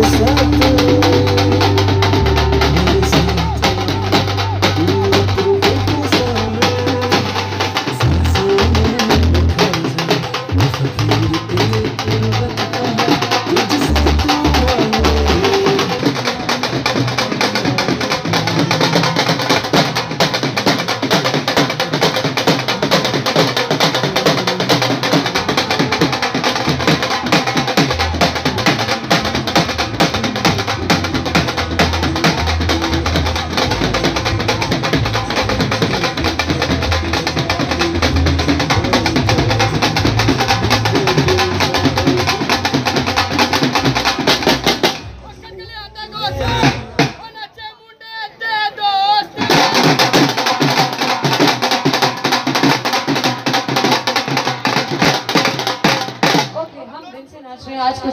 Santo. आज कुछ